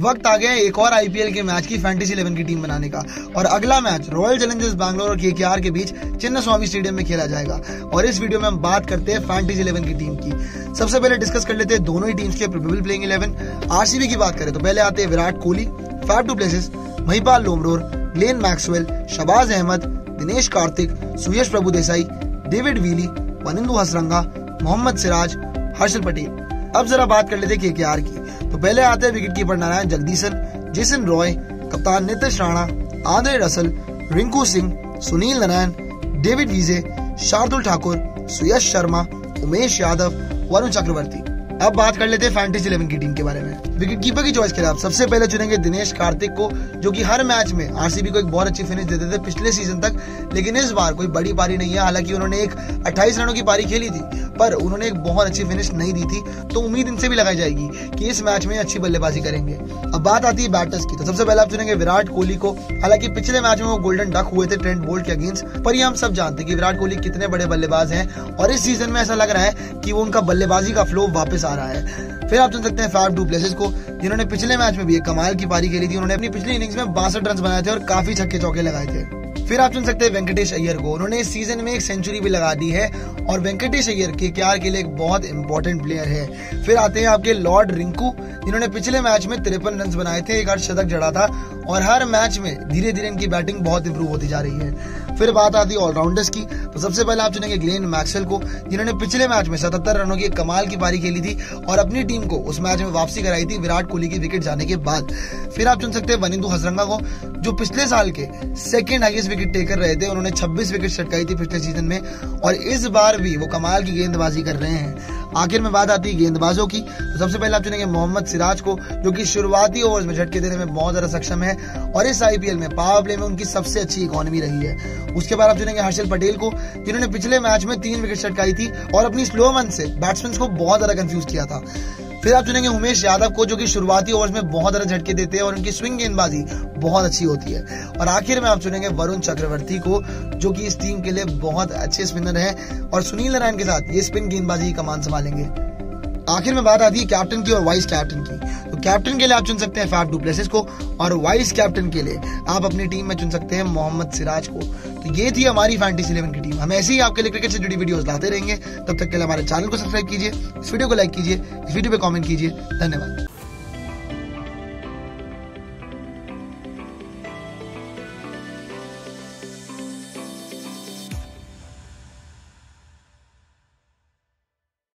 वक्त आ गया एक और आईपीएल के मैच की फैंटेसी इलेवन की टीम बनाने का। और अगला मैच रॉयल चैलेंजर्स बैंगलोर और केकेआर के बीच चिन्ना स्वामी स्टेडियम में खेला जाएगा। और इस वीडियो में हम बात करते हैं फैंटेसी इलेवन की टीम की। सबसे पहले डिस्कस कर लेते हैं दोनों ही टीम्स के प्रोबेबल प्लेइंग इलेवन आरसीबी की बात करें तो पहले आते हैं Virat Kohli Faf du Plessis Mahipal Lomror Glenn Maxwell Shahbaz Ahmed Dinesh Karthik Suyash Prabhu Desai David Willey Wanindu Hasaranga Mohammed Siraj Harshal Patel अब जरा बात कर लेते केकेआर की। तो पहले आते हैं wicket keeper Narayan Jagadeesan Jason Roy कप्तान Nitish Rana Andre Russell, Rinku Singh, Sunil Narine, David Wiese, Shardul Thakur, Suyash Sharma, Umesh Yadav, Varun Chakravarthy. अब बात कर लेते हैं फैंटेसी इलेवन की टीम के बारे में। विकेट कीपर की चॉइस के लिए आप सबसे पहले चुनेंगे दिनेश कार्तिक को, जो कि हर मैच में आरसीबी को एक बहुत अच्छी फिनिश देते थे पिछले सीज़न तक, लेकिन इस बार कोई बड़ी पारी नहीं है। हालाँकि उन्होंने एक 28 रनों की पारी खेली थी। पर उन्होंने एक बहुत अच्छी फिनिश नहीं दी थी तो उम्मीद इनसे भी लगाई जाएगी कि इस मैच में अच्छी बल्लेबाजी करेंगे। अब बात आती है बैटर्स की तो सबसे पहले आप चुनेंगे विराट कोहली को। हालाँकि पिछले मैच में वो गोल्डन डक हुए थे ट्रेंड बोल्ट के अगेंस्ट पर ये हम सब जानते हैं कि विराट कोहली कितने बड़े बल्लेबाज हैं, और इस सीज़न में ऐसा लग रहा है कि वो उनका बल्लेबाजी का फ्लो वापस आ रहा है। फिर आप चुन सकते हैं फैफ डू प्लेसेस को, जिन्होंने पिछले मैच में भी एक कमाल की पारी खेली थी। उन्होंने अपनी पिछली इनिंग्स में बासठ रन बनाए थे और काफ़ी छक्के चौके लगाए थे। फिर आप चुन सकते हैं वेंकटेश अय्यर को। उन्होंने इस सीज़न में एक सेंचुरी भी लगा दी है और वेंकटेश अय्यर के क्यार के लिए एक बहुत इंपॉर्टेंट प्लेयर है। फिर आते हैं आपके लॉर्ड रिंकू, जिन्होंने पिछले मैच में तिरपन रन बनाए थे, एक शतक जड़ा था और हर मैच में धीरे धीरे इनकी बैटिंग बहुत इंप्रूव होती जा रही है। फिर बात आती है ऑलराउंडर्स की। तो सबसे पहले आप चुनेंगे ग्लेन मैक्सवेल को, जिन्होंने पिछले मैच में सतहत्तर रनों की कमाल की पारी खेली थी और अपनी टीम को उस मैच में वापसी कराई थी विराट कोहली की विकेट जाने के बाद। फिर आप चुन सकते हैं वनिंदु हजरंगा को, जो पिछले साल के सेकेंड हाइएस्ट विकेट टेकर रहे थे, उन्होंने 26 विकेट छटकाई थी पिछले सीज़न में और इस बार भी वो कमाल की गेंदबाजी कर रहे हैं। आखिर में बात आती है गेंदबाजों की। तो सबसे पहले आप चुनेंगे मोहम्मद सिराज को, जो कि शुरुआती ओवर में झटके देने में बहुत ज़्यादा सक्षम है और इस आईपीएल में पावर प्ले में उनकी सबसे अच्छी इकोनॉमी रही है। उसके बाद आप चुनेंगे हर्षल पटेल को, जिन्होंने पिछले मैच में तीन विकेट छटकाई थी और अपनी स्लो मन से बैट्समैन को बहुत ज़्यादा कंफ्यूज किया था। फिर आप चुनेंगे उमेश यादव को, जो कि शुरुआती ओवर्स में बहुत ज़्यादा झटके देते हैं और उनकी स्विंग गेंदबाजी बहुत अच्छी होती है। और आखिर में आप चुनेंगे वरुण चक्रवर्ती को, जो कि इस टीम के लिए बहुत अच्छे स्पिनर है और सुनील नारायण के साथ ये स्पिन गेंदबाजी की कमान संभालेंगे। आखिर में बात आती है कैप्टन की और वाइस कैप्टन की। कैप्टन के लिए आप चुन सकते हैं फैफ डुप्लेसिस को और वाइस कैप्टन के लिए आप अपनी टीम में चुन सकते हैं मोहम्मद सिराज को। तो ये थी हमारी फैंटेसी इलेवन की टीम हम ऐसे ही आपके लिए क्रिकेट से जुड़ी वीडियोस लाते रहेंगे। तब तक के लिए हमारे चैनल को सब्सक्राइब कीजिए, इस वीडियो को लाइक कीजिए, इस वीडियो पे कॉमेंट कीजिए। धन्यवाद।